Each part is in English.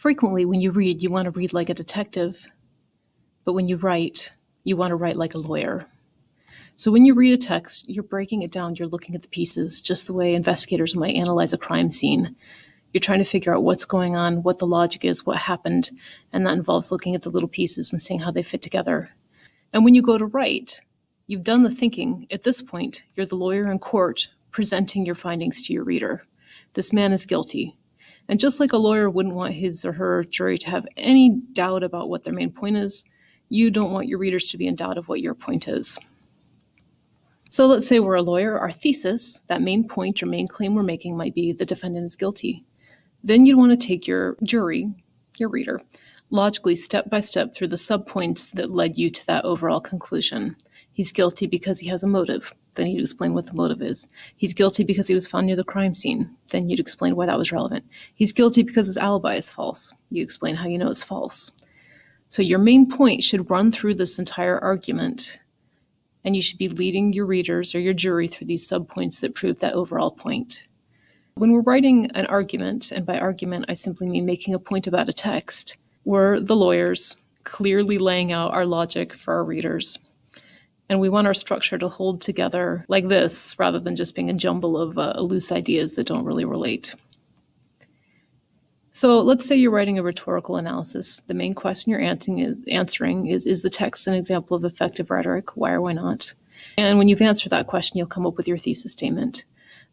Frequently, when you read, you want to read like a detective, but when you write, you want to write like a lawyer. So when you read a text, you're breaking it down, you're looking at the pieces, just the way investigators might analyze a crime scene. You're trying to figure out what's going on, what the logic is, what happened, and that involves looking at the little pieces and seeing how they fit together. And when you go to write, you've done the thinking. At this point, you're the lawyer in court presenting your findings to your reader. This man is guilty. And just like a lawyer wouldn't want his or her jury to have any doubt about what their main point is, you don't want your readers to be in doubt of what your point is. So let's say we're a lawyer, our thesis, that main point or main claim we're making might be the defendant is guilty. Then you'd want to take your jury, your reader, logically step by step through the subpoints that led you to that overall conclusion. He's guilty because he has a motive. Then you'd explain what the motive is. He's guilty because he was found near the crime scene. Then you'd explain why that was relevant. He's guilty because his alibi is false. You explain how you know it's false. So your main point should run through this entire argument and you should be leading your readers or your jury through these subpoints that prove that overall point. When we're writing an argument, and by argument I simply mean making a point about a text, we're the lawyers clearly laying out our logic for our readers. And we want our structure to hold together like this rather than just being a jumble of uh, loose ideas that don't really relate. So let's say you're writing a rhetorical analysis. The main question you're answering is, answering is, is the text an example of effective rhetoric? Why or why not? And when you've answered that question, you'll come up with your thesis statement.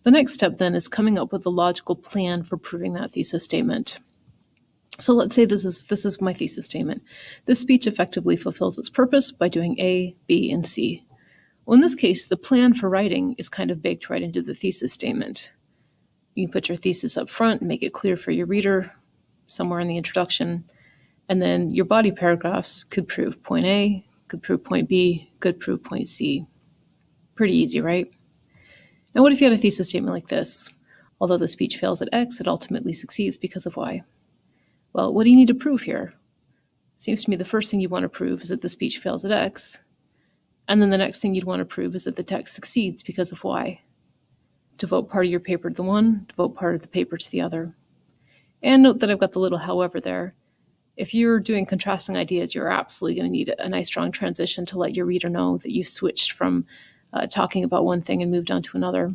The next step then is coming up with a logical plan for proving that thesis statement. So let's say this is this is my thesis statement. This speech effectively fulfills its purpose by doing A, B, and C. Well, in this case, the plan for writing is kind of baked right into the thesis statement. You put your thesis up front, make it clear for your reader somewhere in the introduction, and then your body paragraphs could prove point A, could prove point B, could prove point C. Pretty easy, right? Now, what if you had a thesis statement like this? Although the speech fails at X, it ultimately succeeds because of Y. Well, what do you need to prove here? Seems to me the first thing you want to prove is that the speech fails at X, and then the next thing you'd want to prove is that the text succeeds because of Y devote part of your paper to the one, devote part of the paper to the other. And note that I've got the little however there. If you're doing contrasting ideas, you're absolutely going to need a nice strong transition to let your reader know that you've switched from uh, talking about one thing and moved on to another.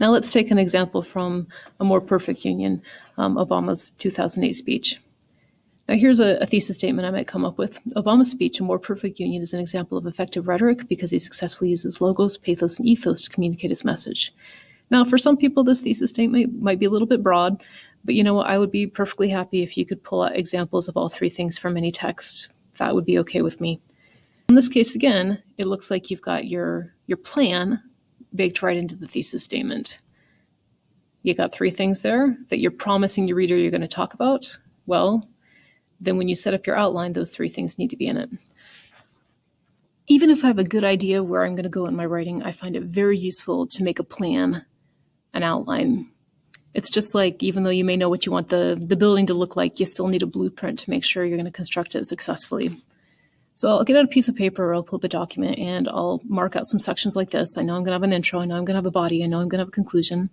Now let's take an example from A More Perfect Union, um, Obama's 2008 speech. Now, here's a, a, thesis statement I might come up with. Obama's speech, A More Perfect Union, is an example of effective rhetoric because he successfully uses logos, pathos, and ethos to communicate his message. Now, for some people, this thesis statement might be a little bit broad, but you know what? I would be perfectly happy if you could pull out examples of all three things from any text. That would be okay with me. In this case, again, it looks like you've got your, your plan baked right into the thesis statement. You got three things there that you're promising your reader you're going to talk about. Well, then when you set up your outline, those three things need to be in it. Even if I have a good idea where I'm going to go in my writing, I find it very useful to make a plan, an outline. It's just like even though you may know what you want the, the building to look like, you still need a blueprint to make sure you're going to construct it successfully. So I'll get out a piece of paper or I'll pull up a document and I'll mark out some sections like this. I know I'm going to have an intro. I know I'm going to have a body. I know I'm going to have a conclusion.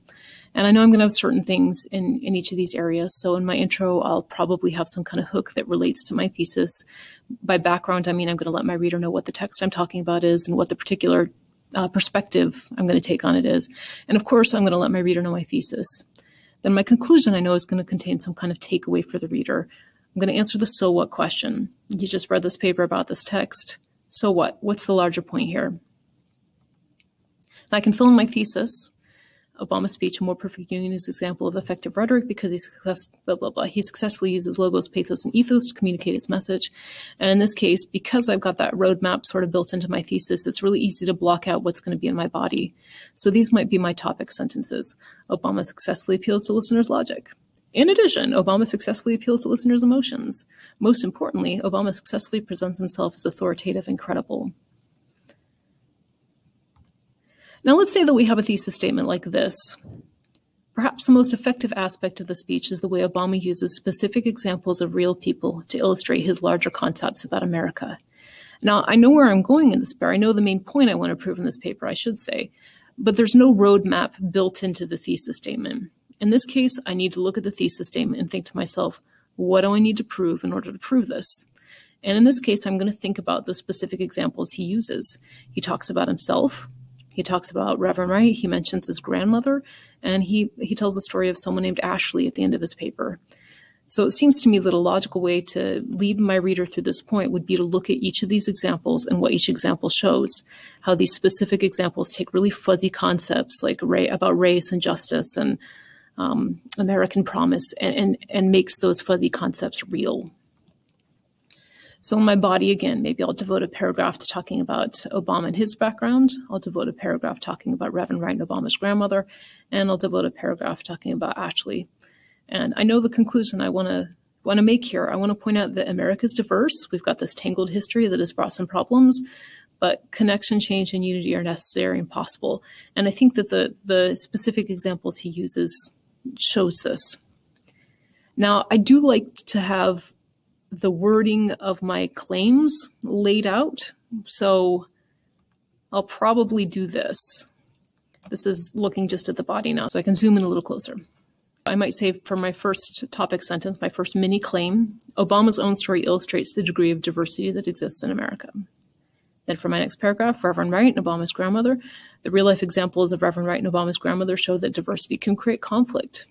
And I know I'm going to have certain things in, in each of these areas. So in my intro, I'll probably have some kind of hook that relates to my thesis. By background, I mean I'm going to let my reader know what the text I'm talking about is and what the particular uh, perspective I'm going to take on it is. And of course, I'm going to let my reader know my thesis. Then my conclusion I know is going to contain some kind of takeaway for the reader. I'm going to answer the so what question. You just read this paper about this text. So what? What's the larger point here? I can fill in my thesis Obama's speech, A More Perfect Union, is an example of effective rhetoric because he, success, blah, blah, blah. he successfully uses logos, pathos, and ethos to communicate his message. And in this case, because I've got that roadmap sort of built into my thesis, it's really easy to block out what's going to be in my body. So these might be my topic sentences. Obama successfully appeals to listeners' logic. In addition, Obama successfully appeals to listeners' emotions. Most importantly, Obama successfully presents himself as authoritative and credible. Now, let's say that we have a thesis statement like this. Perhaps the most effective aspect of the speech is the way Obama uses specific examples of real people to illustrate his larger concepts about America. Now, I know where I'm going in this paper. I know the main point I want to prove in this paper, I should say, but there's no roadmap built into the thesis statement. In this case, I need to look at the thesis statement and think to myself, what do I need to prove in order to prove this? And in this case, I'm going to think about the specific examples he uses. He talks about himself. He talks about Reverend Wright. He mentions his grandmother, and he, he tells the story of someone named Ashley at the end of his paper. So it seems to me that a logical way to lead my reader through this point would be to look at each of these examples and what each example shows, how these specific examples take really fuzzy concepts like about race and justice and um, American promise and, and, and makes those fuzzy concepts real. So in my body, again, maybe I'll devote a paragraph to talking about Obama and his background. I'll devote a paragraph talking about Reverend and Obama's grandmother, and I'll devote a paragraph talking about Ashley and I know the conclusion I want to want to make here. I want to point out that America is diverse. We've got this tangled history that has brought some problems, but connection, change, and unity are necessary and possible. And I think that the the specific examples he uses shows this. Now, I do like to have the wording of my claims laid out. So I'll probably do this. This is looking just at the body now, so I can zoom in a little closer. I might say for my first topic sentence, my first mini claim, Obama's own story illustrates the degree of diversity that exists in America. Then for my next paragraph, Reverend Wright Obama's grandmother, the real life examples of Reverend Wright and Obama's grandmother show that diversity can create conflict.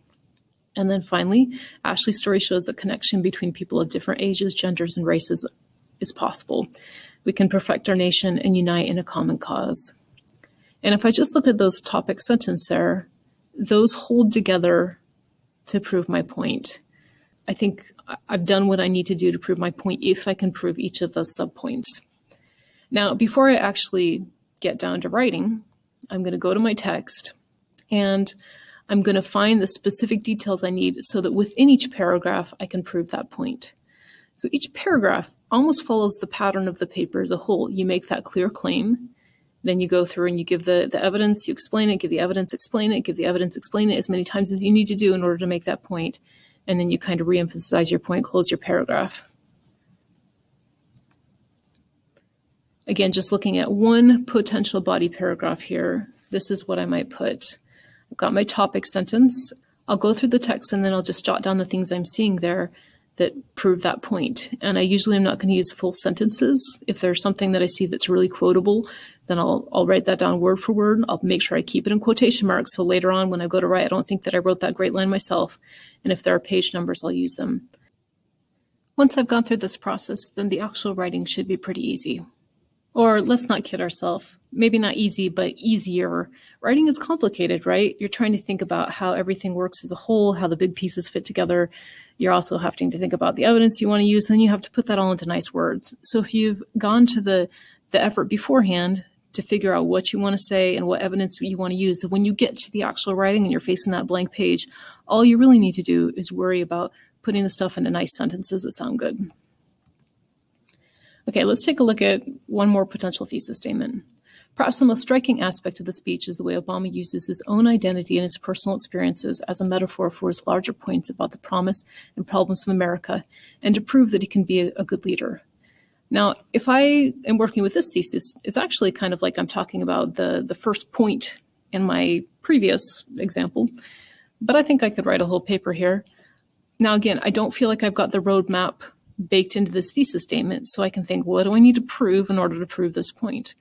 And then finally, Ashley's story shows that connection between people of different ages, genders, and races is possible. We can perfect our nation and unite in a common cause. And if I just look at those topic sentences there, those hold together to prove my point. I think I've done what I need to do to prove my point if I can prove each of those subpoints. Now, before I actually get down to writing, I'm going to go to my text and I'm going to find the specific details I need so that within each paragraph, I can prove that point. So each paragraph almost follows the pattern of the paper as a whole. You make that clear claim, then you go through and you give the, the evidence, you explain it, give the evidence, explain it, give the evidence, explain it as many times as you need to do in order to make that point. And then you kind of reemphasize your point, close your paragraph. Again, just looking at one potential body paragraph here, this is what I might put. I've got my topic sentence. I'll go through the text and then I'll just jot down the things I'm seeing there that prove that point. And I usually am not going to use full sentences. If there's something that I see that's really quotable, then I'll, I'll write that down word for word. I'll make sure I keep it in quotation marks. So later on, when I go to write, I don't think that I wrote that great line myself. And if there are page numbers, I'll use them. Once I've gone through this process, then the actual writing should be pretty easy. Or let's not kid ourselves. Maybe not easy, but easier. Writing is complicated, right? You're trying to think about how everything works as a whole, how the big pieces fit together. You're also having to think about the evidence you want to use, and you have to put that all into nice words. So if you've gone to the the effort beforehand to figure out what you want to say and what evidence you want to use, that when you get to the actual writing and you're facing that blank page, all you really need to do is worry about putting the stuff into nice sentences that sound good. Okay, let's take a look at one more potential thesis statement. Perhaps the most striking aspect of the speech is the way Obama uses his own identity and his personal experiences as a metaphor for his larger points about the promise and problems of America and to prove that he can be a, good leader. Now, if I am working with this thesis, it's actually kind of like I'm talking about the, the first point in my previous example, but I think I could write a whole paper here. Now, again, I don't feel like I've got the roadmap baked into this thesis statement. So I can think, what do I need to prove in order to prove this point?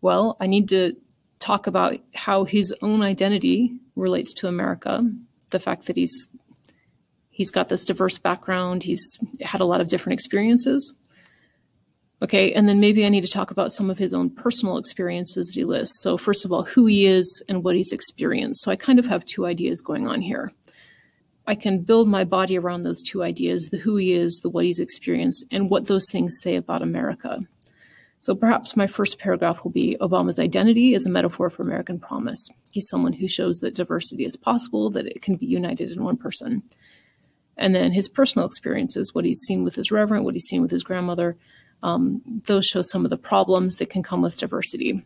Well, I need to talk about how his own identity relates to America, the fact that he's he's got this diverse background, he's had a lot of different experiences. Okay, and then maybe I need to talk about some of his own personal experiences that he lists. So first of all, who he is and what he's experienced. So I kind of have two ideas going on here. I can build my body around those two ideas, the who he is, the what he's experienced, and what those things say about America. So perhaps my first paragraph will be Obama's identity is a metaphor for American promise. He's someone who shows that diversity is possible, that it can be united in one person. And then his personal experiences, what he's seen with his reverend, what he's seen with his grandmother, um, those show some of the problems that can come with diversity.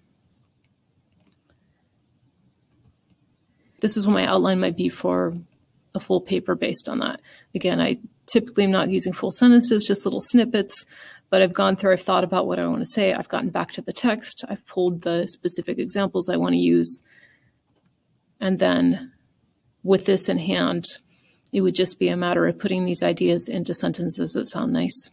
This is what my outline might be for a full paper based on that. Again, I typically am not using full sentences, just little snippets, but I've gone through, I've thought about what I want to say, I've gotten back to the text, I've pulled the specific examples I want to use, and then with this in hand, it would just be a matter of putting these ideas into sentences that sound nice.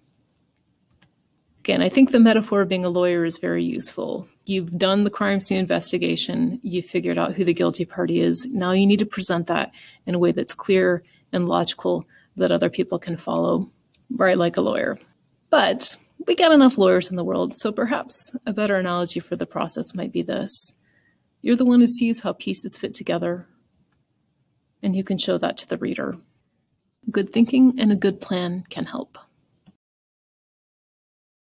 Again, I think the metaphor of being a lawyer is very useful. You've done the crime scene investigation, you've figured out who the guilty party is. Now you need to present that in a way that's clear and logical that other people can follow, write like a lawyer. But we got enough lawyers in the world, so perhaps a better analogy for the process might be this. You're the one who sees how pieces fit together, and you can show that to the reader. Good thinking and a good plan can help.